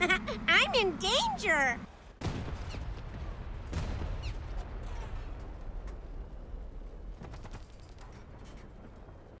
I'm in danger.